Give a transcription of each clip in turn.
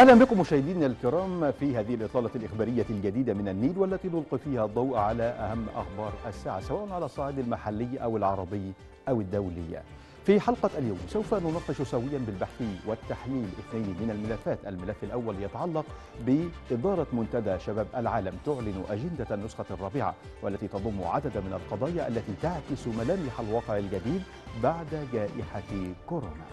أهلا بكم مشاهدينا الكرام في هذه الاطلاله الإخبارية الجديدة من النيل والتي نلقي فيها الضوء على أهم أخبار الساعة سواء على الصعيد المحلي أو العربي أو الدولي. في حلقة اليوم سوف نناقش سويا بالبحث والتحليل اثنين من الملفات، الملف الأول يتعلق بإدارة منتدى شباب العالم تعلن أجندة النسخة الرابعة والتي تضم عددا من القضايا التي تعكس ملامح الواقع الجديد بعد جائحة كورونا.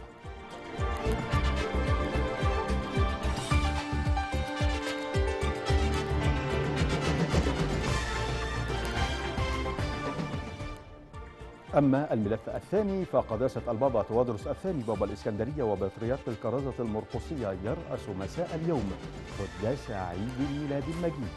أما الملف الثاني فقداسة البابا توادرس الثاني بابا الإسكندرية وبطريرك الكرازة المرقصية يرأس مساء اليوم قداس عيد الميلاد المجيد.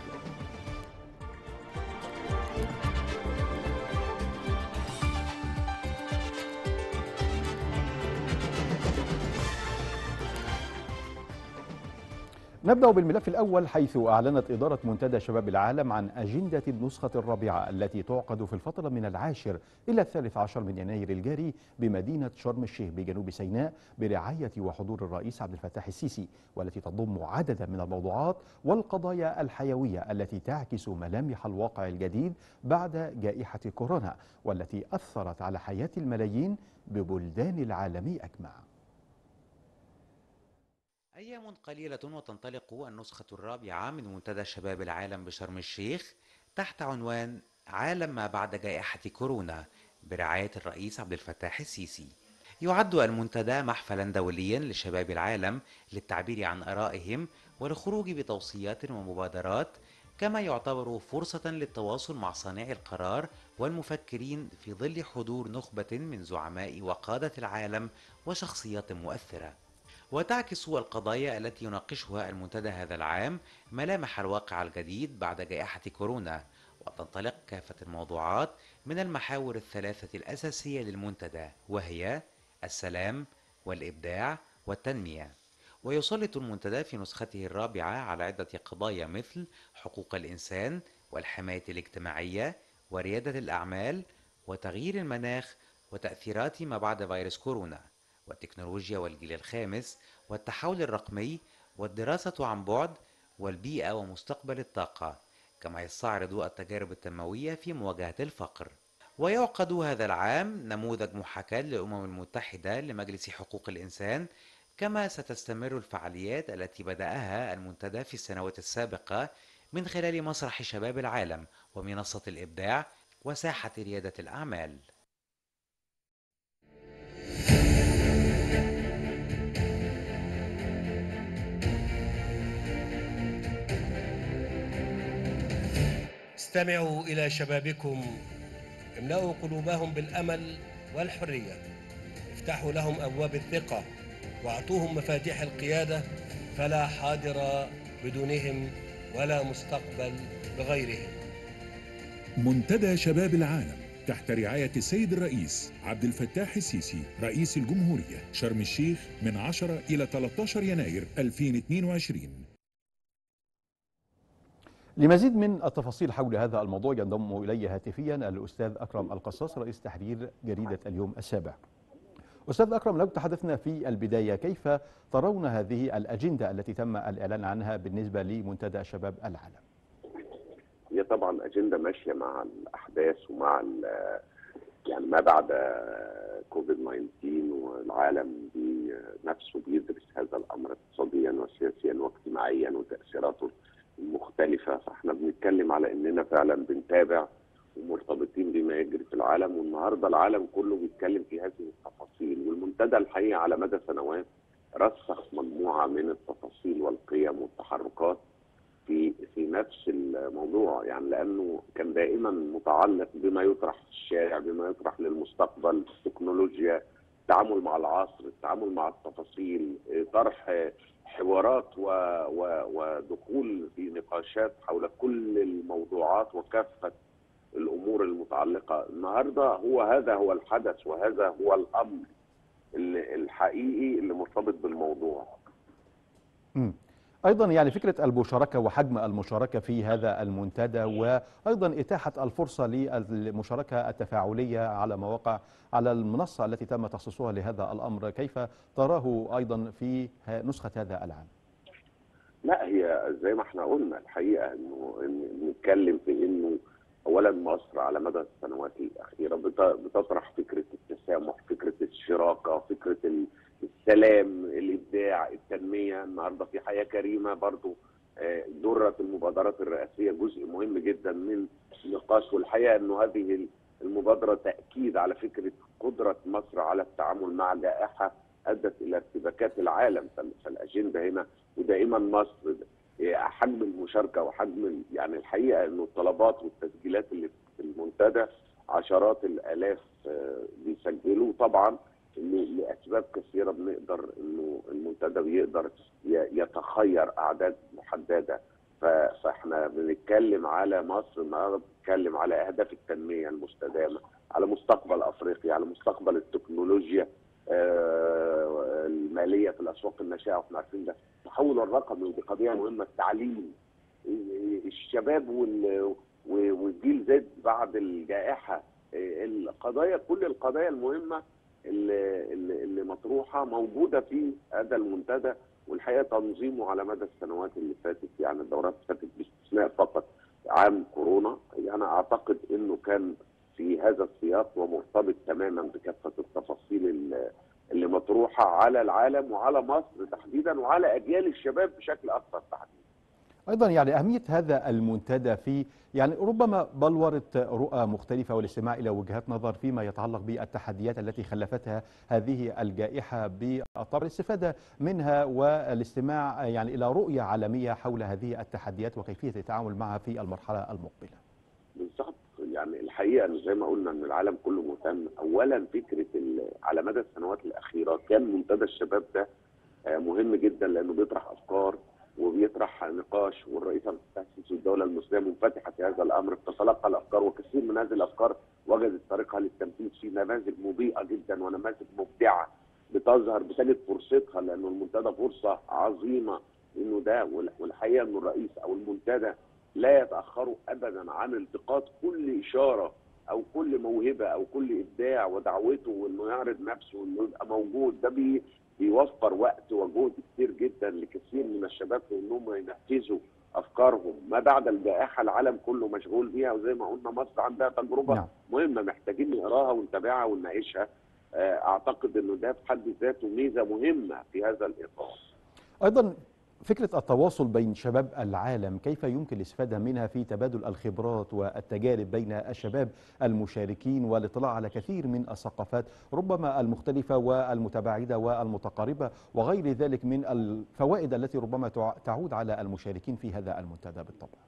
نبدأ بالملف الأول حيث أعلنت إدارة منتدى شباب العالم عن أجندة النسخة الرابعة التي تعقد في الفترة من العاشر إلى الثالث عشر من يناير الجاري بمدينة شرم الشيخ بجنوب سيناء برعاية وحضور الرئيس عبد الفتاح السيسي والتي تضم عددا من الموضوعات والقضايا الحيوية التي تعكس ملامح الواقع الجديد بعد جائحة كورونا والتي أثرت على حياة الملايين ببلدان العالم أجمع. أيام قليلة وتنطلق النسخة الرابعة من منتدى شباب العالم بشرم الشيخ تحت عنوان عالم ما بعد جائحة كورونا برعاية الرئيس عبد الفتاح السيسي. يعد المنتدى محفلا دوليا لشباب العالم للتعبير عن آرائهم والخروج بتوصيات ومبادرات كما يعتبر فرصة للتواصل مع صانعي القرار والمفكرين في ظل حضور نخبة من زعماء وقادة العالم وشخصيات مؤثرة. وتعكس القضايا التي يناقشها المنتدى هذا العام ملامح الواقع الجديد بعد جائحة كورونا وتنطلق كافة الموضوعات من المحاور الثلاثة الأساسية للمنتدى وهي السلام والإبداع والتنمية. ويسلط المنتدى في نسخته الرابعة على عدة قضايا مثل حقوق الإنسان والحماية الاجتماعية وريادة الأعمال وتغيير المناخ وتأثيرات ما بعد فيروس كورونا. والتكنولوجيا والجيل الخامس والتحول الرقمي والدراسة عن بعد والبيئة ومستقبل الطاقة كما يستعرض التجارب التنموية في مواجهة الفقر. ويعقد هذا العام نموذج محاكاة للأمم المتحدة لمجلس حقوق الإنسان كما ستستمر الفعاليات التي بدأها المنتدى في السنوات السابقة من خلال مسرح شباب العالم ومنصة الإبداع وساحة ريادة الأعمال. استمعوا إلى شبابكم. املأوا قلوبهم بالأمل والحرية. افتحوا لهم أبواب الثقة وأعطوهم مفاتيح القيادة. فلا حاضر بدونهم ولا مستقبل بغيرهم. منتدى شباب العالم تحت رعاية السيد الرئيس عبد الفتاح السيسي رئيس الجمهورية شرم الشيخ من 10 إلى 13 يناير 2022 لمزيد من التفاصيل حول هذا الموضوع ينضم إلي هاتفيا الأستاذ أكرم القصاص رئيس تحرير جريدة اليوم السابع. أستاذ أكرم لو تحدثنا في البداية كيف ترون هذه الأجندة التي تم الإعلان عنها بالنسبة لمنتدى شباب العالم؟ هي طبعا أجندة ماشية مع الأحداث ومع يعني ما بعد كوفيد 19 والعالم نفسه بيدرس هذا الأمر اقتصاديا وسياسيا واجتماعيا وتأثيراته المختلفة فإحنا بنتكلم على إننا فعلا بنتابع ومرتبطين بما يجري في العالم والنهاردة العالم كله بيتكلم في هذه التفاصيل والمنتدى الحقيقة على مدى سنوات رسخ مجموعة من التفاصيل والقيم والتحركات في في نفس الموضوع يعني لأنه كان دائما متعلق بما يطرح في الشارع بما يطرح للمستقبل التكنولوجيا التعامل مع العصر التعامل مع التفاصيل طرح حوارات و... و... ودخول في نقاشات حول كل الموضوعات وكافة الأمور المتعلقة النهارده هو هذا هو الحدث وهذا هو الأمر الحقيقي اللي مرتبط بالموضوع. م. أيضا يعني فكرة المشاركة وحجم المشاركة في هذا المنتدى وأيضا إتاحة الفرصة للمشاركة التفاعلية على مواقع على المنصة التي تم تخصيصها لهذا الأمر كيف تراه أيضا في نسخة هذا العام لا هي زي ما إحنا قلنا الحقيقة إنه إن نتكلم في إنه اولا مصر على مدى السنوات الأخيرة بت- بتطرح فكرة التسامح، فكرة الشراكة، فكرة ال- السلام، الإبداع، التنمية، النهارده في حياة كريمة برضو آه، درة المبادرات الرئاسية جزء مهم جدا من النقاش. والحقيقة إنه هذه المبادرة تأكيد على فكرة قدرة مصر على التعامل مع جائحة أدت إلى ارتباكات العالم. فال- فالأجندة هنا ودائما مصر حجم المشاركة وحجم يعني الحقيقة إنه الطلبات والتسجيلات اللي في المنتدى عشرات الآلاف آه، بيسجلوا طبعا لأسباب كثيرة بنقدر إنه المنتدى بيقدر يتخير أعداد محددة. فإحنا بنتكلم على مصر النهارده بنتكلم على أهداف التنمية المستدامة على مستقبل أفريقيا على مستقبل التكنولوجيا آه، المالية في الأسواق الناشئة. وإحنا عارفين ده التحول الرقمي ودي قضيه مهمة التعليم. الشباب والجيل زد بعد الجائحة. القضايا كل القضايا المهمة اللي, اللي مطروحة موجودة في هذا المنتدى والحقيقة تنظيمه على مدى السنوات اللي فاتت يعني الدورات اللي فاتت باستثناء فقط عام كورونا يعني أعتقد إنه كان في هذا السياق ومرتبط تماما بكافة التفاصيل اللي مطروحة على العالم وعلى مصر تحديدا وعلى أجيال الشباب بشكل أكثر تحديدا. أيضا يعني أهمية هذا المنتدى في يعني ربما بلورت رؤى مختلفة والاستماع إلى وجهات نظر فيما يتعلق بالتحديات التي خلفتها هذه الجائحة بالطبع الاستفادة منها والاستماع يعني إلى رؤية عالمية حول هذه التحديات وكيفية التعامل معها في المرحلة المقبلة. بالظبط يعني الحقيقة إن زي ما قلنا إن العالم كله مهتم اولا فكرة ال- على مدى السنوات الأخيرة كان منتدى الشباب ده آه، مهم جدا لأنه بيطرح أفكار وبيطرح نقاش والرئيس عبد الفتاح السيسي والدولة المصرية منفتحة في هذا الأمر بتتلقى الأفكار وكثير من هذه الأفكار وجدت طريقها للتنفيذ في نماذج مضيئة جدا ونماذج مبدعة بتظهر بتجد فرصتها لأنه المنتدى فرصة عظيمة إنه ده وال- والحقيقة إنه الرئيس أو المنتدى لا يتأخروا ابدا عن التقاط. كل إشارة أو كل موهبة أو كل إبداع ودعوته وانه يعرض نفسه وانه يبقى موجود ده بي بيوفر وقت وجهد كتير جدا لكثير من الشباب في إنهم ينفذوا أفكارهم. ما بعد الجائحه العالم كله مشغول بيها وزي ما قلنا مصر عندها تجربة نعم. مهمة محتاجين نقراها ونتابعها ونناقشها. آه، أعتقد إنه ده في حد ذاته ميزة مهمة في هذا الإطار. أيضا فكرة التواصل بين شباب العالم كيف يمكن الاستفادة منها في تبادل الخبرات والتجارب بين الشباب المشاركين والاطلاع على كثير من الثقافات ربما المختلفة والمتباعدة والمتقاربة وغير ذلك من الفوائد التي ربما تع- تعود على المشاركين في هذا المنتدى بالطبع.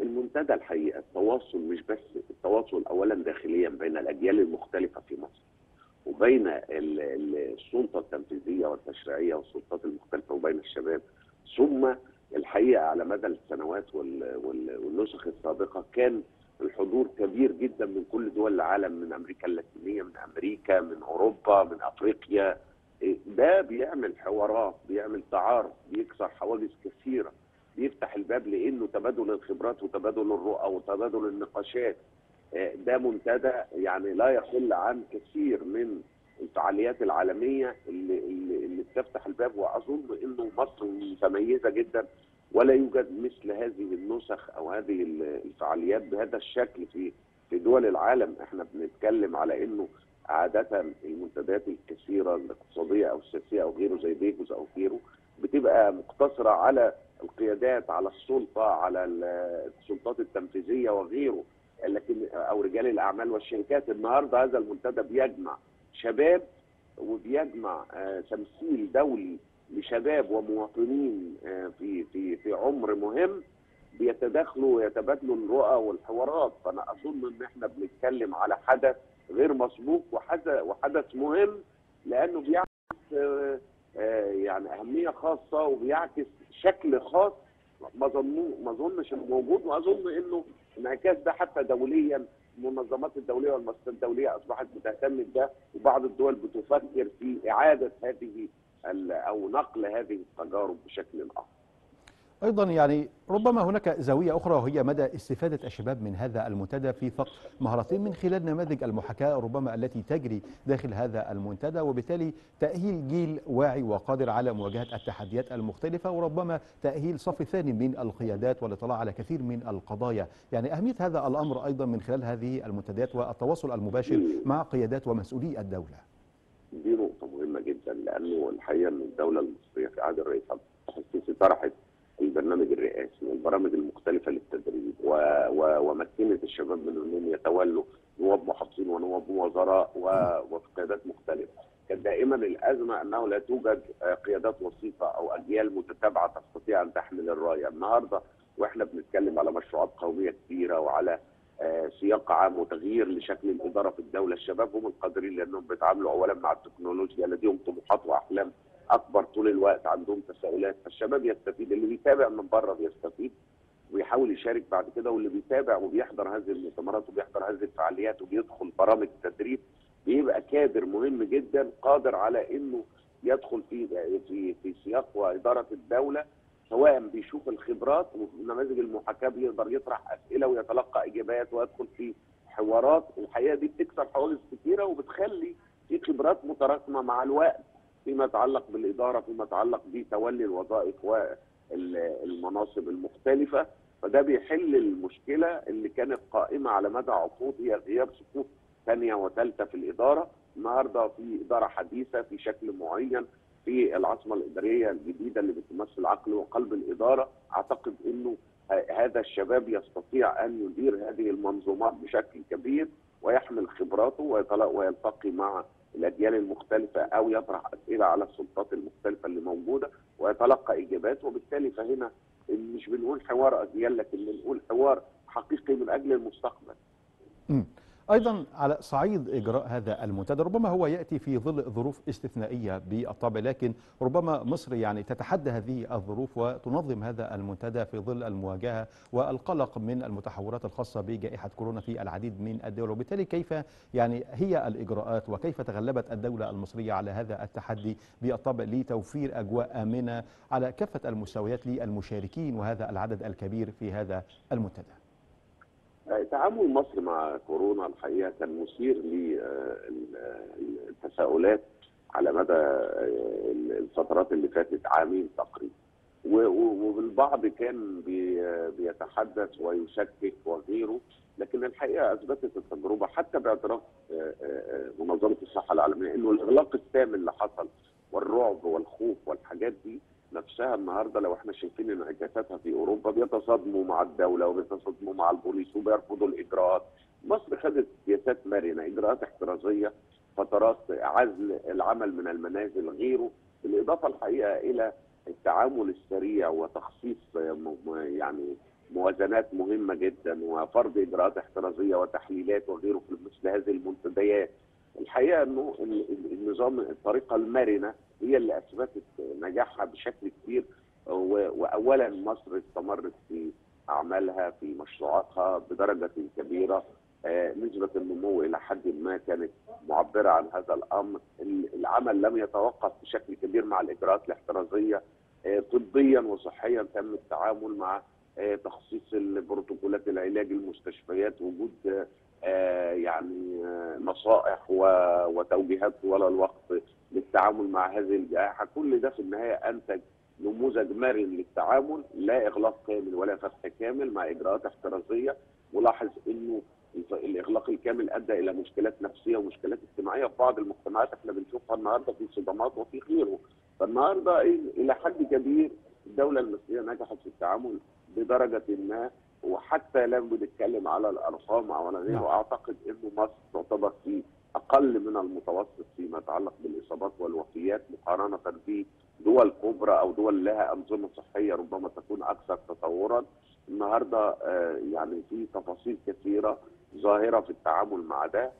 المنتدى الحقيقة التواصل مش بس التواصل اولا داخليا بين الأجيال المختلفة في مصر وبين ال- ال- السلطة التنفيذية والتشريعية والسلطات المختلفة وبين الشباب ثم الحقيقة على مدى السنوات وال- وال- والنسخ السابقة كان الحضور كبير جدا من كل دول العالم من أمريكا اللاتينية من أمريكا من أوروبا من أفريقيا. ده بيعمل حوارات بيعمل تعارف بيكسر حواجز كثيرة. بيفتح الباب لأنه تبادل الخبرات وتبادل الرؤى وتبادل النقاشات. آه، ده منتدى يعني لا يقل عن كثير من الفعاليات العالمية اللي اللي, اللي بتفتح الباب وأظن إنه مصر متميزة جدا ولا يوجد مثل هذه النسخ أو هذه الفعاليات بهذا الشكل في في دول العالم. إحنا بنتكلم على إنه عادة المنتديات الكثيرة الاقتصادية أو السياسية أو غيره زي ديفوس أو غيره بتبقى مقتصرة على القيادات على السلطة على السلطات التنفيذية وغيره. لكن أو رجال الأعمال والشركات النهارده هذا المنتدى بيجمع شباب وبيجمع آه، تمثيل دولي لشباب ومواطنين آه، في في في عمر مهم بيتداخلوا ويتبادلوا الرؤى والحوارات. فأنا أظن إن إحنا بنتكلم على حدث غير مسبوق وحدث وحدث مهم لأنه بيعكس آه، يعني أهمية خاصة وبيعكس شكل خاص ما ظنوا ما اظنش موجود وأظن إنه انعكاس ده حتى دوليا المنظمات الدولية والمؤسسات الدولية أصبحت بتهتم بده وبعض الدول بتفكر في إعادة هذه أو نقل هذه التجارب بشكل آخر. أيضا يعني ربما هناك زاوية أخرى وهي مدى استفادة الشباب من هذا المنتدى في فقط مهارتين من خلال نماذج المحاكاة ربما التي تجري داخل هذا المنتدى وبالتالي تأهيل جيل واعي وقادر على مواجهة التحديات المختلفة وربما تأهيل صف ثاني من القيادات والاطلاع على كثير من القضايا. يعني أهمية هذا الأمر أيضا من خلال هذه المنتديات والتواصل المباشر مع قيادات ومسؤولي الدولة. دي نقطة مهمة جدا لأنه الحقيقة أن الدولة المصرية في عهد الرئيس عبد طرحت البرنامج الرئاسي والبرامج المختلفة للتدريب و... و... ومكنت الشباب من أنهم يتولوا نواب محافظين ونواب وزراء و... وفي قيادات مختلفة. كان دائما الأزمة أنه لا توجد قيادات وسيطة أو أجيال متتابعة تستطيع أن تحمل الراية النهاردة وإحنا بنتكلم على مشروعات قومية كبيرة وعلى سياق عام وتغيير لشكل الإدارة في الدولة، الشباب هم القادرين لأنهم بيتعاملوا اولا مع التكنولوجيا لديهم طموحات وأحلام أكبر طول الوقت عندهم تساؤلات، فالشباب يستفيد اللي بيتابع من بره بيستفيد ويحاول يشارك بعد كده واللي بيتابع وبيحضر هذه المؤتمرات وبيحضر هذه الفعاليات وبيدخل برامج تدريب بيبقى كادر مهم جدا قادر على إنه يدخل في في في سياق وإدارة الدولة سواء بيشوف الخبرات ونماذج المحاكاة بيقدر يطرح أسئلة ويتلقى إجابات ويدخل في حوارات الحقيقة دي بتكسر حواجز كثيره وبتخلي في خبرات متراكمة مع الوقت. فيما يتعلق بالإدارة فيما يتعلق بتولي الوظائف والمناصب المختلفة فده بيحل المشكلة اللي كانت قائمة على مدى عقود هي غياب صفوف ثانية وثالثة في الإدارة. النهارده في إدارة حديثة في شكل معين في العاصمة الإدارية الجديدة اللي بتمثل عقل وقلب الإدارة. أعتقد إنه هذا الشباب يستطيع أن يدير هذه المنظومات بشكل كبير ويحمل خبراته ويلتقي مع الأجيال المختلفة أو يطرح أسئلة على السلطات المختلفة اللي موجودة ويتلقى إجابات وبالتالي فهنا مش بنقول حوار أجيال لكن بنقول حوار حقيقي من أجل المستقبل. م. أيضا على صعيد إجراء هذا المنتدى ربما هو يأتي في ظل ظروف استثنائية بالطبع لكن ربما مصر يعني تتحدى هذه الظروف وتنظم هذا المنتدى في ظل المواجهة والقلق من المتحورات الخاصة بجائحة كورونا في العديد من الدول وبالتالي كيف يعني هي الإجراءات وكيف تغلبت الدولة المصرية على هذا التحدي بالطبع لتوفير أجواء آمنة على كافة المستويات للمشاركين وهذا العدد الكبير في هذا المنتدى. تعامل مصر مع كورونا الحقيقة كان مثير للتساؤلات على مدى الفترات اللي فاتت عامين تقريبا. والبعض كان بيتحدث ويشكك وغيره لكن الحقيقة أثبتت التجربة حتى باعتراف منظمة الصحة العالمية إنه الإغلاق التام اللي حصل والرعب والخوف والحاجات دي نفسها النهارده لو إحنا شايفين انعكاساتها في اوروبا بيتصادموا مع الدولة وبيتصادموا مع البوليس وبيرفضوا الإجراءات. مصر خدت سياسات مرنة، إجراءات احترازية، فترات عزل العمل من المنازل غيره، بالإضافة الحقيقة إلى التعامل السريع وتخصيص يعني موازنات مهمة جدا وفرض إجراءات احترازية وتحليلات وغيره في مثل هذه المنتديات. الحقيقة إنه النظام الطريقة المرنة هي اللي اثبتت نجاحها بشكل كبير واولا مصر استمرت في أعمالها في مشروعاتها بدرجة كبيرة. نسبة النمو إلى حد ما كانت معبرة عن هذا الأمر. العمل لم يتوقف بشكل كبير مع الإجراءات الاحترازية طبيا وصحيا تم التعامل مع تخصيص البروتوكولات العلاج المستشفيات وجود يعني نصائح وتوجيهات طوال الوقت. للتعامل مع هذه الجائحة. كل ده في النهاية أنتج نموذج مرن للتعامل لا إغلاق كامل ولا فتح كامل مع إجراءات احترازية. ولاحظ إنه الإغلاق الكامل أدى إلى مشكلات نفسية ومشكلات اجتماعية. في بعض المجتمعات إحنا بنشوفها النهارده في صدمات وفي غيره فالنهاردة إلى حد كبير الدولة المصرية نجحت في التعامل بدرجة ما. وحتى لما بنتكلم على الأرقام أو على غيره. أعتقد إنه مصر تعتبر في أقل من المتوسط فيما يتعلق بالإصابات والوفيات مقارنة بدول كبرى أو دول لها أنظمة صحية ربما تكون أكثر تطورا النهارده يعني في تفاصيل كثيرة ظاهرة في التعامل مع ده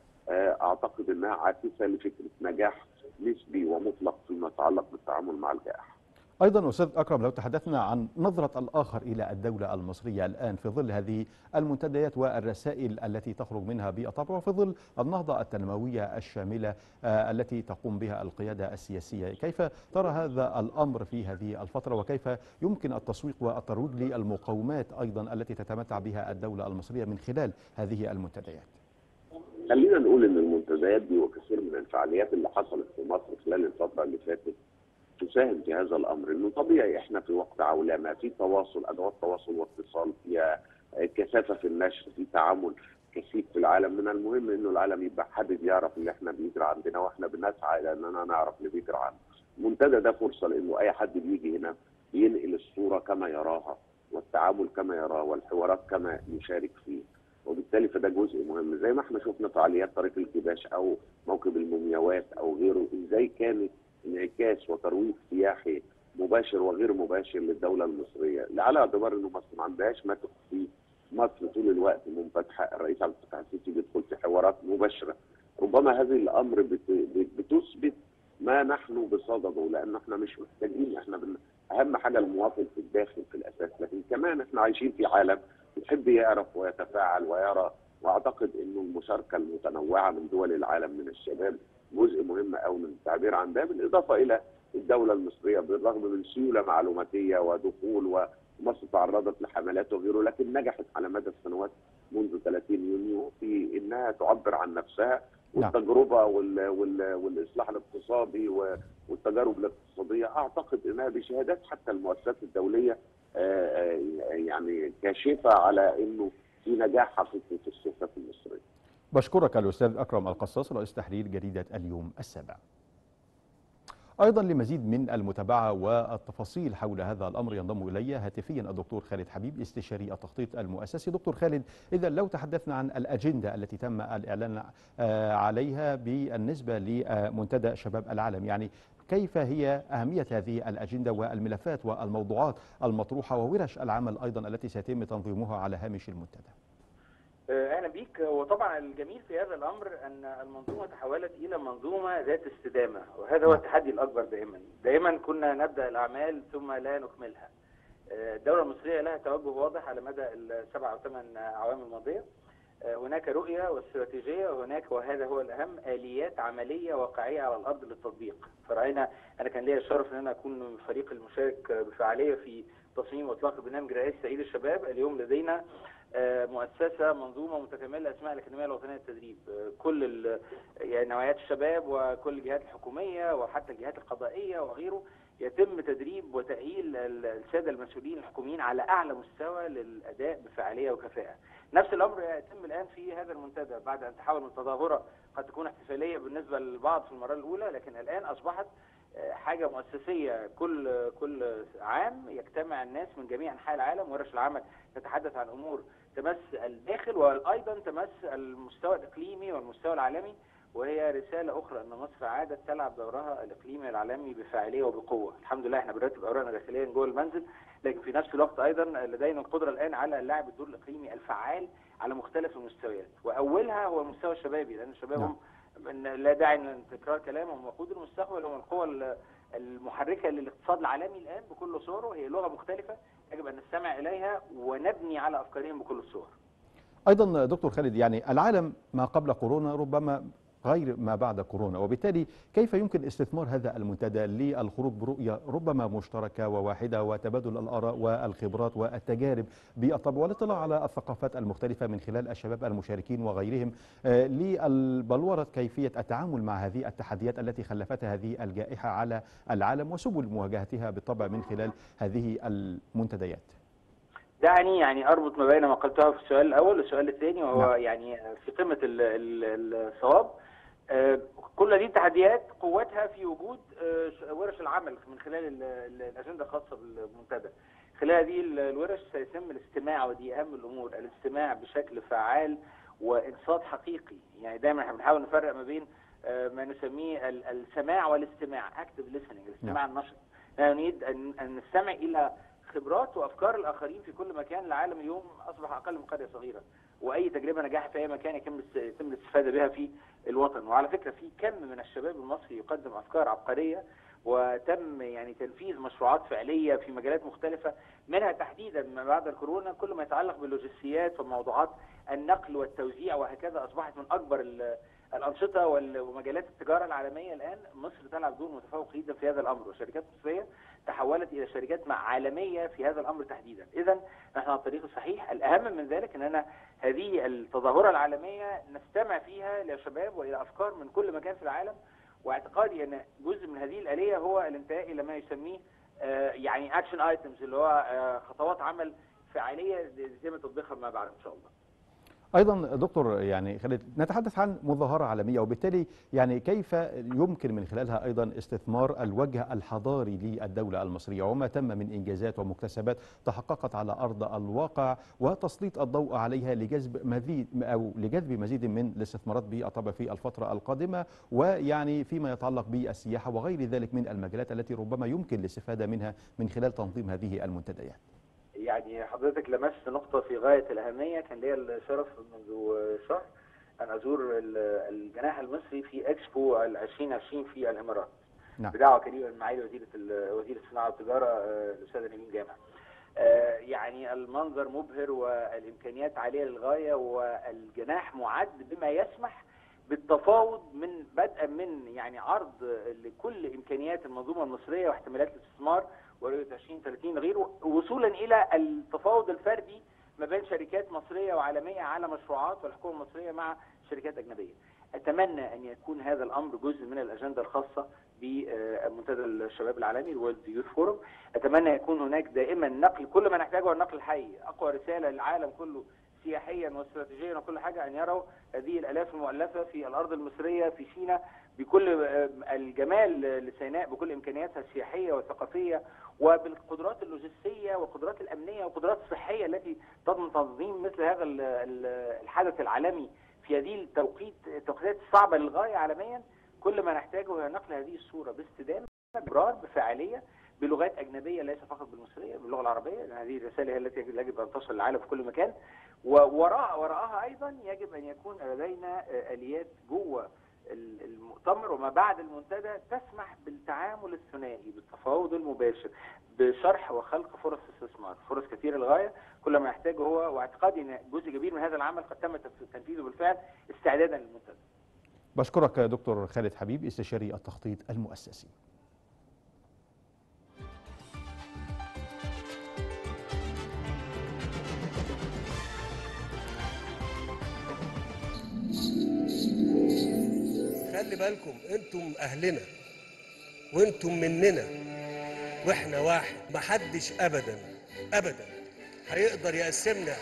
أعتقد إنها عاكسة لفكرة نجاح نسبي ومطلق فيما يتعلق بالتعامل مع الجائحة. أيضا أستاذ أكرم لو تحدثنا عن نظرة الآخر إلى الدولة المصرية الآن في ظل هذه المنتديات والرسائل التي تخرج منها بالطبع وفي ظل النهضة التنموية الشاملة آه، التي تقوم بها القيادة السياسية كيف ترى هذا الأمر في هذه الفترة؟ وكيف يمكن التسويق والترويج للمقومات أيضا التي تتمتع بها الدولة المصرية من خلال هذه المنتديات؟ خلينا نقول إن المنتديات دي وكثير من الفعاليات اللي حصلت في مصر خلال الفترة اللي فاتت تساهم في هذا الأمر إنه طبيعي إحنا في وقت عولمة في تواصل أدوات تواصل واتصال فيها كثافة في النشر في تعامل كثيف في العالم من المهم إنه العالم يبقى حابب يعرف اللي إحنا بيجرى عندنا وإحنا بنسعى إلى إننا نعرف اللي بيجرى عندنا. المنتدى ده فرصة لإنه أي حد بيجي هنا ينقل الصورة كما يراها والتعامل كما يراه والحوارات كما يشارك فيه. وبالتالي فده جزء مهم زي ما إحنا شفنا فعاليات طريق الكباش أو موكب المومياوات أو غيره إزاي كانت انعكاس وترويج سياحي مباشر وغير مباشر للدولة المصرية. على اعتبار إنه مصر ما عندهاش ما تخفيه مصر طول الوقت منفتحة. الرئيس عبد الفتاح السيسي بيدخل في حوارات مباشرة. ربما هذا الأمر بت- بتثبت ما نحن بصدده لأن إحنا مش محتاجين. إحنا بن... أهم حاجة المواطن في الداخل في الأساس. لكن كمان إحنا عايشين في عالم يحب يعرف ويتفاعل ويرى. وأعتقد إنه المشاركة المتنوعة من دول العالم من الشباب جزء مهم قوي من التعبير عن ده بالاضافه إلى الدولة المصرية بالرغم من سيولة معلوماتية ودخول ومصر تعرضت لحملات وغيره لكن نجحت على مدى السنوات منذ 30 يونيو في إنها تعبر عن نفسها نعم. والتجربة وال وال والإصلاح الاقتصادي والتجارب الاقتصادية أعتقد إنها بشهادات حتى المؤسسات الدولية آه، آه، يعني كاشفه على إنه في نجاح حقيقي في السياسات المصرية. بشكرك الأستاذ أكرم القصاص رئيس تحرير جريدة اليوم السابع. أيضا لمزيد من المتابعة والتفاصيل حول هذا الأمر ينضم إلي هاتفيا الدكتور خالد حبيب استشاري التخطيط المؤسسي. دكتور خالد إذا لو تحدثنا عن الأجندة التي تم الإعلان آه، عليها بالنسبة لمنتدى شباب العالم يعني كيف هي أهمية هذه الأجندة والملفات والموضوعات المطروحة وورش العمل أيضا التي سيتم تنظيمها على هامش المنتدى؟ أهلا بيك. وطبعا الجميل في هذا الأمر أن المنظومة تحولت إلى منظومة ذات استدامة وهذا هو نعم. التحدي الأكبر دائما دائما كنا نبدأ الأعمال ثم لا نكملها. آه، الدولة المصرية لها توجه واضح على مدى السبع أو ثمان أعوام الماضية. آه، هناك رؤية واستراتيجية وهناك وهذا هو الأهم آليات عملية واقعية على الأرض للتطبيق. فرأينا أنا كان لي الشرف إن أنا أكون من الفريق المشارك بفعالية في تصميم وإطلاق برنامج رئاسه سعيد الشباب. اليوم لدينا آه، مؤسسة منظومة متكاملة اسمها الأكاديمية الوطنية للتدريب. آه، كل يعني نوعيات الشباب وكل الجهات الحكومية وحتى الجهات القضائية وغيره يتم تدريب وتأهيل ال- السادة المسؤولين الحكوميين على أعلى مستوى للأداء بفعالية وكفاءة. نفس الأمر يتم الآن في هذا المنتدى. بعد أن تحول من تظاهره قد تكون احتفالية بالنسبة للبعض في المرة الأولى لكن الآن أصبحت آه، حاجة مؤسسية. كل كل عام يجتمع الناس من جميع أنحاء العالم ورش العمل تتحدث عن أمور تمس الداخل وأيضا تمس المستوى الإقليمي والمستوى العالمي وهي رسالة أخرى إن مصر عادت تلعب دورها الإقليمي العالمي بفاعلية وبقوة، الحمد لله إحنا بنرتب أوراقنا داخليا جوه المنزل لكن في نفس الوقت أيضا لدينا القدرة الآن على لعب الدور الإقليمي الفعال على مختلف المستويات. وأولها هو المستوى الشبابي لأن الشباب هم من- لا داعي من تكرار كلامهم. وقود المستقبل هم القوى ال- المحركة للاقتصاد العالمي الآن بكل صوره هي لغة مختلفة يجب أن نستمع إليها ونبني على أفكارهم بكل الصور. أيضا دكتور خالد يعني العالم ما قبل كورونا ربما غير ما بعد كورونا. وبالتالي كيف يمكن استثمار هذا المنتدى للخروج برؤية ربما مشتركة وواحدة وتبادل الآراء والخبرات والتجارب بالطبع والاطلاع على الثقافات المختلفة من خلال الشباب المشاركين وغيرهم آه، للبلورة كيفية التعامل مع هذه التحديات التي خلفتها هذه الجائحة على العالم وسبل مواجهتها بالطبع من خلال هذه المنتديات. دعني يعني أربط ما بين ما قلته في السؤال الأول والسؤال الثاني وهو نعم. يعني في قمة ال- ال- الصواب. كل هذه التحديات قوتها في وجود آه، ورش العمل من خلال ال- ال- الأجندة الخاصة بالمنتدى. خلال هذه ال- الورش سيتم الاستماع ودي اهم الأمور الاستماع بشكل فعال وإنصات حقيقي. يعني دايما إحنا بنحاول نفرق ما بين آه، ما نسميه ال- السماع والاستماع اكتف listening الاستماع النشط. لا نريد أن نستمع إلى خبرات وأفكار الآخرين في كل مكان العالم اليوم أصبح أقل من قرية صغيرة. وأي تجربة نجاح في أي مكان يتم يتم الاستفادة بها في الوطن. وعلى فكرة في كم من الشباب المصري يقدم أفكار عبقرية وتم يعني تنفيذ مشروعات فعلية في مجالات مختلفة منها تحديدا ما بعد الكورونا كل ما يتعلق باللوجستيات وموضوعات النقل والتوزيع وهكذا أصبحت من أكبر ال- الأنشطة ومجالات التجارة العالمية الآن مصر تلعب دور متفوق جدا في هذا الأمر والشركات المصريه تحولت إلى شركات مع عالمية في هذا الأمر تحديدا. اذا نحن على الطريق الصحيح الأهم من ذلك إننا هذه التظاهرة العالمية نستمع فيها لشباب وإلى أفكار من كل مكان في العالم واعتقادي أن جزء من هذه الآلية هو الانتهاء إلى ما يسميه آه، يعني action items اللي هو آه، خطوات عمل فعالية يتم تطبيقها ما بعد إن شاء الله. أيضا دكتور يعني خالد نتحدث عن مظاهرة عالمية وبالتالي يعني كيف يمكن من خلالها أيضا استثمار الوجه الحضاري للدولة المصرية وما تم من إنجازات ومكتسبات تحققت على أرض الواقع وتسليط الضوء عليها لجذب مزيد أو لجذب مزيد من الاستثمارات بالطبع في الفترة القادمة ويعني فيما يتعلق بالسياحة وغير ذلك من المجالات التي ربما يمكن الاستفادة منها من خلال تنظيم هذه المنتديات. يعني حضرتك لمست نقطة في غاية الأهمية كان ليا الشرف منذ شهر أن أزور ال- الجناح المصري في إكسبو 2020 في الإمارات نعم. بدعوة كريمة من معالي وزيرة وزير الصناعة والتجارة آه، الأستاذة نبيل جامع آه، يعني المنظر مبهر والإمكانيات عالية للغاية والجناح معد بما يسمح بالتفاوض من بدءا من يعني عرض لكل إمكانيات المنظومة المصرية واحتمالات الاستثمار ورؤيه 2030 غيره وصولا إلى التفاوض الفردي ما بين شركات مصرية وعالمية على مشروعات والحكومة المصرية مع شركات أجنبية. أتمنى أن يكون هذا الأمر جزء من الأجندة الخاصة بمنتدى الشباب العالمي الورلد يوث فورم أتمنى يكون هناك دائما نقل كل ما نحتاجه النقل الحي أقوى رسالة للعالم كله سياحيا واستراتيجيا وكل حاجة أن يروا هذه الآلاف المؤلفة في الأرض المصرية في سيناء بكل آه، الجمال لسيناء بكل إمكانياتها السياحية والثقافية وبالقدرات اللوجستية والقدرات الأمنية والقدرات الصحية التي تضمن تنظيم مثل هذا ال- ال- الحدث العالمي في هذه التوقيت التوقيتات الصعبة للغاية عالميا. كل ما نحتاجه هو نقل هذه الصورة باستدامة بإبرار بفاعلية بلغات أجنبية ليس فقط بالمصرية باللغة العربية. هذه الرسالة هي التي يجب أن تصل للعالم في كل مكان. ووراء وراءها أيضا يجب أن يكون لدينا آه، آليات جوه المؤتمر وما بعد المنتدى تسمح بالتعامل الثنائي بالتفاوض المباشر بشرح وخلق فرص استثمار فرص كثيره للغاية كل ما يحتاجه هو واعتقادي إن جزء كبير من هذا العمل قد تم تنفيذه بالفعل استعدادا للمنتدى بشكرك دكتور خالد حبيب استشاري التخطيط المؤسسي. خلي بالكم أنتم أهلنا وأنتم مننا وإحنا واحد محدش ابدا ابدا. هيقدر يقسمنا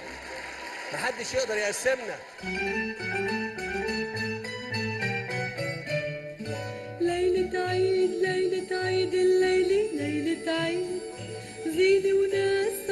محدش يقدر يقسمنا. ليلة عيد ليلة عيد الليلة ليلة عيد. زينة وناس.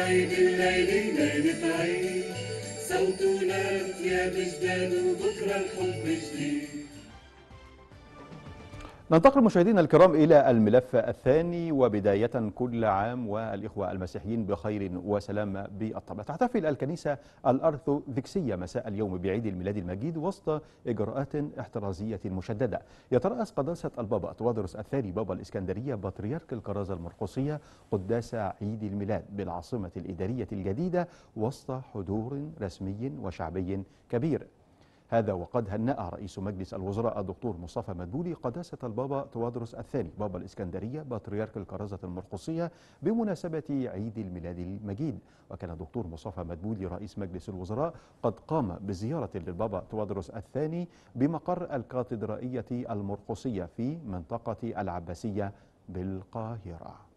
ليلة عيد الليلة ليلة عيد صوت وناس يا بجداد وبكرة الحب جديد ننتقل مشاهدينا الكرام إلى الملف الثاني وبداية كل عام والإخوة المسيحيين بخير وسلام بالطبع. تحتفل الكنيسة الأرثوذكسية مساء اليوم بعيد الميلاد المجيد وسط إجراءات احترازية مشددة. يترأس قداسة البابا توادرس الثاني بابا الإسكندرية بطريرك الكرازة المرقسية قداس عيد الميلاد بالعاصمة الإدارية الجديدة وسط حضور رسمي وشعبي كبير. هذا وقد هنأ رئيس مجلس الوزراء الدكتور مصطفى مدبولي قداسة البابا توادرس الثاني بابا الإسكندرية بطريرك الكرازة المرقسية بمناسبة عيد الميلاد المجيد. وكان الدكتور مصطفى مدبولي رئيس مجلس الوزراء قد قام بزيارة للبابا توادرس الثاني بمقر الكاتدرائية المرقسية في منطقة العباسية بالقاهرة.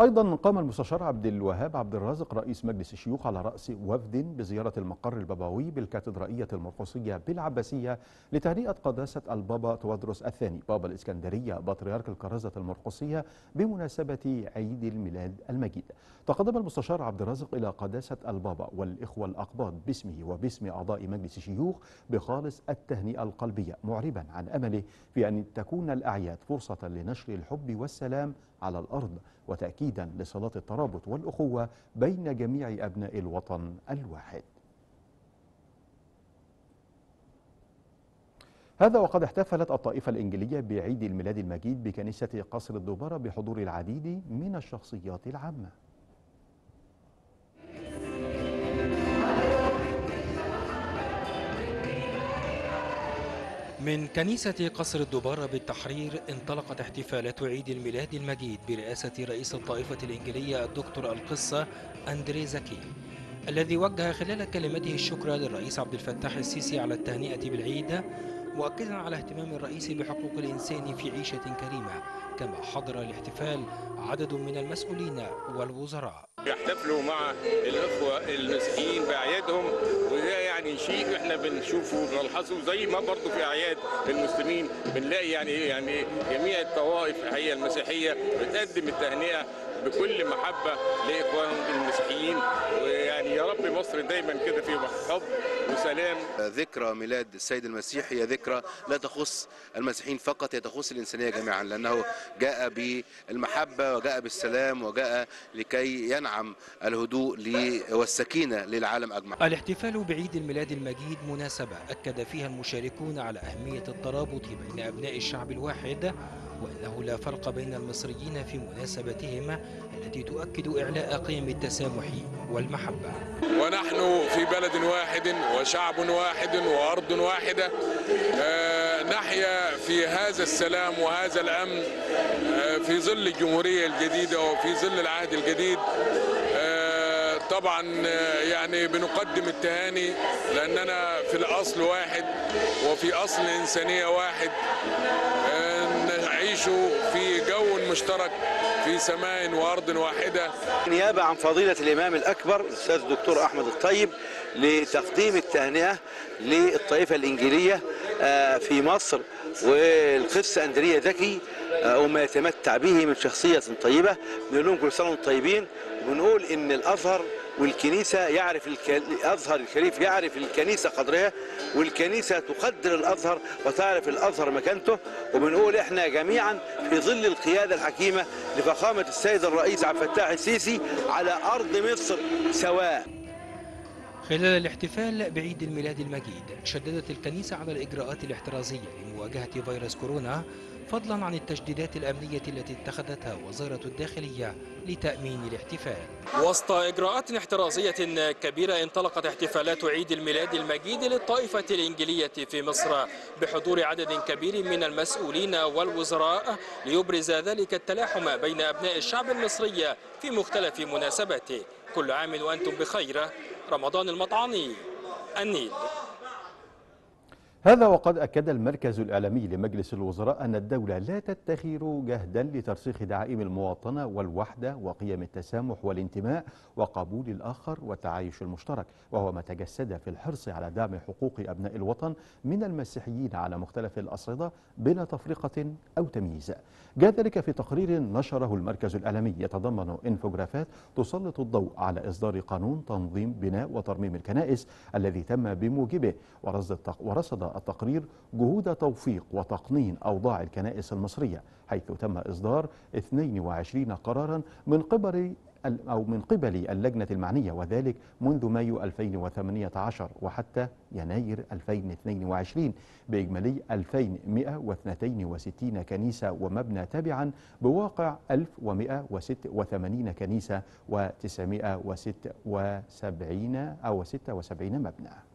أيضا قام المستشار عبد الوهاب عبد الرازق رئيس مجلس الشيوخ على رأس وفد بزيارة المقر البابوي بالكاتدرائية المرقسية بالعباسية لتهنئة قداسة البابا توادرس الثاني بابا الإسكندرية بطريرك الكرازة المرقسية بمناسبة عيد الميلاد المجيد. تقدم المستشار عبد الرازق إلى قداسة البابا والإخوة الأقباط باسمه وباسم أعضاء مجلس الشيوخ بخالص التهنئة القلبية معربا عن أمله في أن تكون الأعياد فرصة لنشر الحب والسلام على الأرض وتأكيدا لصلاة الترابط والأخوة بين جميع أبناء الوطن الواحد. هذا وقد احتفلت الطائفة الإنجيلية بعيد الميلاد المجيد بكنيسة قصر الدبارة بحضور العديد من الشخصيات العامة. من كنيسة قصر الدبارة بالتحرير انطلقت احتفالات عيد الميلاد المجيد برئاسة رئيس الطائفة الإنجيلية الدكتور القصة أندري زكي الذي وجه خلال كلمته الشكر للرئيس عبد الفتاح السيسي على التهنئة بالعيد مؤكدا على اهتمام الرئيس بحقوق الإنسان في عيشة كريمة. كما حضر الاحتفال عدد من المسؤولين والوزراء. يحتفلوا مع الإخوة المسيحيين بأعيادهم وده يعني شيء إحنا بنشوفه ونلحظه زي ما برضه في أعياد المسلمين بنلاقي يعني يعني جميع الطوائف هي المسيحية بتقدم التهنئة بكل محبة لإخوانهم المسيحيين ويعني يا رب مصر دايما كده في حب وسلام. ذكرى ميلاد السيد المسيح هي ذكرى لا تخص المسيحيين فقط هي تخص الإنسانية جميعا لأنه جاء بالمحبة وجاء بالسلام وجاء لكي ينعم الهدوء والسكينة للعالم أجمع الاحتفال بعيد الميلاد المجيد مناسبة أكد فيها المشاركون على أهمية الترابط بين أبناء الشعب الواحد وأنه لا فرق بين المصريين في مناسبتهم التي تؤكد إعلاء قيم التسامح والمحبة. ونحن في بلد واحد وشعب واحد وأرض واحدة آه، نحيا في هذا السلام وهذا الأمن آه، في ظل الجمهورية الجديدة وفي ظل العهد الجديد. آه، طبعا يعني بنقدم التهاني لأننا في الأصل واحد وفي أصل الإنسانية واحد. نعيش في جو مشترك في سماء وأرض واحدة. نيابة عن فضيلة الإمام الأكبر الأستاذ الدكتور أحمد الطيب لتقديم التهنئة للطائفة الإنجيلية آه، في مصر والقس أندريا ذكي آه، وما يتمتع به من شخصية طيبة. بنقول لهم كل سنة وأنتم طيبين. وبنقول إن الأزهر والكنيسة يعرف. الأزهر الشريف يعرف الكنيسة قدرها والكنيسة تقدر الأزهر وتعرف الأزهر مكانته وبنقول إحنا جميعا في ظل القيادة الحكيمة لفخامة السيد الرئيس عبد الفتاح السيسي على أرض مصر سواء خلال الاحتفال بعيد الميلاد المجيد شددت الكنيسة على الإجراءات الاحترازية لمواجهة فيروس كورونا فضلا عن التجديدات الأمنية التي اتخذتها وزارة الداخلية لتأمين الاحتفال. وسط إجراءات احترازية كبيرة انطلقت احتفالات عيد الميلاد المجيد للطائفة الإنجيلية في مصر بحضور عدد كبير من المسؤولين والوزراء ليبرز ذلك التلاحم بين أبناء الشعب المصري في مختلف مناسباته كل عام وأنتم بخير. رمضان المطعمي النيل. هذا وقد أكد المركز الإعلامي لمجلس الوزراء أن الدولة لا تدخر جهدا لترسيخ دعائم المواطنة والوحدة وقيم التسامح والانتماء وقبول الآخر والتعايش المشترك وهو ما تجسد في الحرص على دعم حقوق أبناء الوطن من المسيحيين على مختلف الأصعدة بلا تفرقة أو تمييز. جاء ذلك في تقرير نشره المركز الإعلامي. يتضمن إنفوجرافات تسلط الضوء على إصدار قانون تنظيم بناء وترميم الكنائس الذي تم بموجبه ورصد التقرير جهود توفيق وتقنين أوضاع الكنائس المصرية حيث تم إصدار 22 قرارا من قبل أو من قبل اللجنة المعنية وذلك منذ مايو 2018 وحتى يناير 2022 بإجمالي 2162 كنيسة ومبنى تابعا بواقع 1186 كنيسة و976 أو 76 مبنى.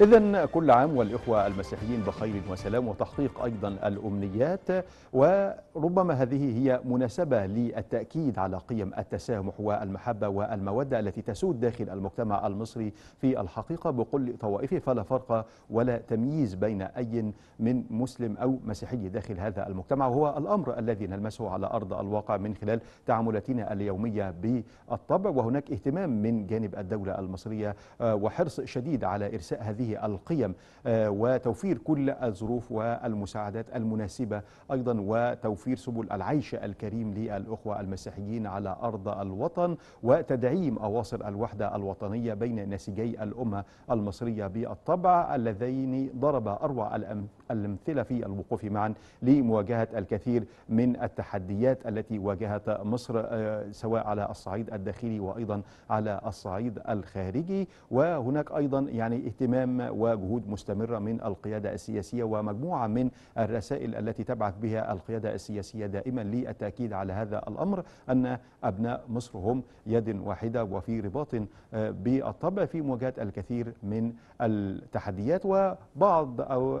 إذا كل عام والإخوة المسيحيين بخير وسلام وتحقيق أيضا الأمنيات وربما هذه هي مناسبة للتأكيد على قيم التسامح والمحبة والمودة التي تسود داخل المجتمع المصري في الحقيقة بكل طوائفه فلا فرق ولا تمييز بين أي من مسلم أو مسيحي داخل هذا المجتمع. وهو الأمر الذي نلمسه على أرض الواقع من خلال تعاملاتنا اليومية بالطبع وهناك اهتمام من جانب الدولة المصرية آه، وحرص شديد على إرساء هذه القيم آه، وتوفير كل الظروف والمساعدات المناسبة أيضا وتوفير سبل العيش الكريم للأخوة المسيحيين على أرض الوطن وتدعيم أواصر الوحدة الوطنية بين نسيجي الأمة المصرية بالطبع اللذين ضرب أروع الأم- الأمثلة في الوقوف معا لمواجهة الكثير من التحديات التي واجهت مصر آه، سواء على الصعيد الداخلي وأيضا على الصعيد الخارجي. وهناك أيضا يعني اهتمام وجهود مستمرة من القيادة السياسية ومجموعة من الرسائل التي تبعث بها القيادة السياسية دائما للتأكيد على هذا الأمر أن أبناء مصر هم يد واحدة وفي رباط آه، بالطبع في مواجهة الكثير من التحديات. وبعض أو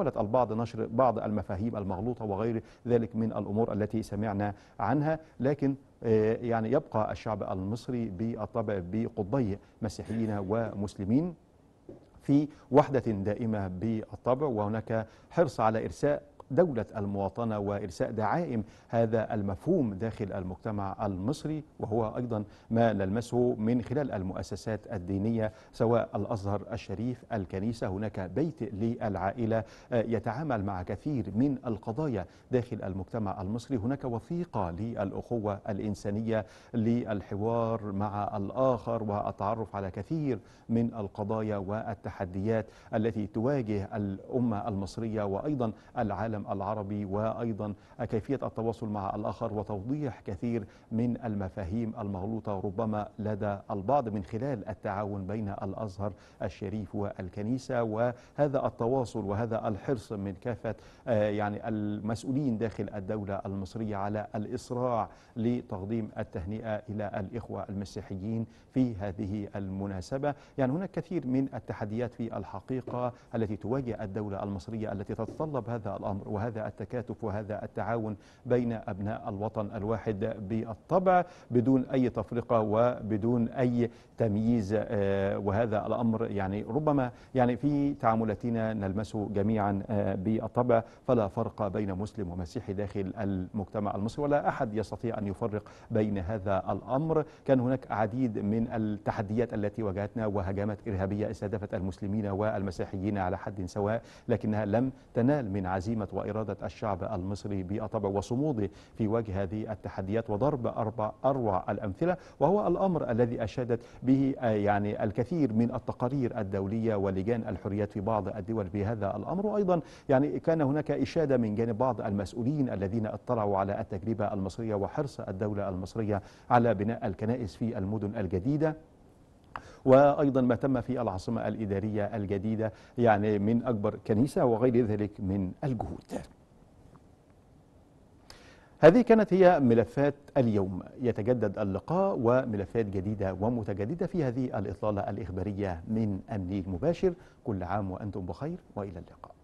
ومحاولة البعض نشر بعض المفاهيم المغلوطة وغير ذلك من الأمور التي سمعنا عنها لكن آه، يعني يبقى الشعب المصري بالطبع بقطبي مسيحيين ومسلمين في وحدة دائمة بالطبع وهناك حرص على إرساء دولة المواطنة وإرساء دعائم هذا المفهوم داخل المجتمع المصري وهو أيضا ما نلمسه من خلال المؤسسات الدينية سواء الأزهر الشريف الكنيسة. هناك بيت للعائلة آه، يتعامل مع كثير من القضايا داخل المجتمع المصري. هناك وثيقة للأخوة الإنسانية للحوار مع الآخر والتعرف على كثير من القضايا والتحديات التي تواجه الأمة المصرية وأيضا العالم العربي وأيضا كيفية التواصل مع الآخر وتوضيح كثير من المفاهيم المغلوطة ربما لدى البعض من خلال التعاون بين الأزهر الشريف والكنيسة وهذا التواصل وهذا الحرص من كافة آه، يعني المسؤولين داخل الدولة المصرية على الإسراع لتقديم التهنئة إلى الإخوة المسيحيين في هذه المناسبة. يعني هناك كثير من التحديات في الحقيقة التي تواجه الدولة المصرية التي تتطلب هذا الأمر. وهذا التكاتف وهذا التعاون بين أبناء الوطن الواحد بالطبع بدون أي تفرقة وبدون أي تمييز. آه، وهذا الأمر يعني ربما يعني في تعاملاتنا نلمسه جميعا آه، بالطبع. فلا فرق بين مسلم ومسيحي داخل المجتمع المصري ولا أحد يستطيع أن يفرق بين هذا الأمر. كان هناك عديد من التحديات التي واجهتنا وهجمات إرهابية استهدفت المسلمين والمسيحيين على حد سواء لكنها لم تنال من عزيمة وإرادة الشعب المصري بالطبع وصموده في وجه هذه التحديات وضرب أربع أروع الأمثلة وهو الأمر الذي أشادت به يعني الكثير من التقارير الدولية ولجان الحريات في بعض الدول بهذا الأمر. وأيضا يعني كان هناك إشادة من جانب بعض المسؤولين الذين اطلعوا على التجربة المصرية وحرص الدولة المصرية على بناء الكنائس في المدن الجديدة. وأيضا ما تم في العاصمة الإدارية الجديدة يعني من أكبر كنيسة وغير ذلك من الجهود. هذه كانت هي ملفات اليوم يتجدد اللقاء وملفات جديدة ومتجددة في هذه الإطلالة الإخبارية من النيل مباشر كل عام وأنتم بخير وإلى اللقاء.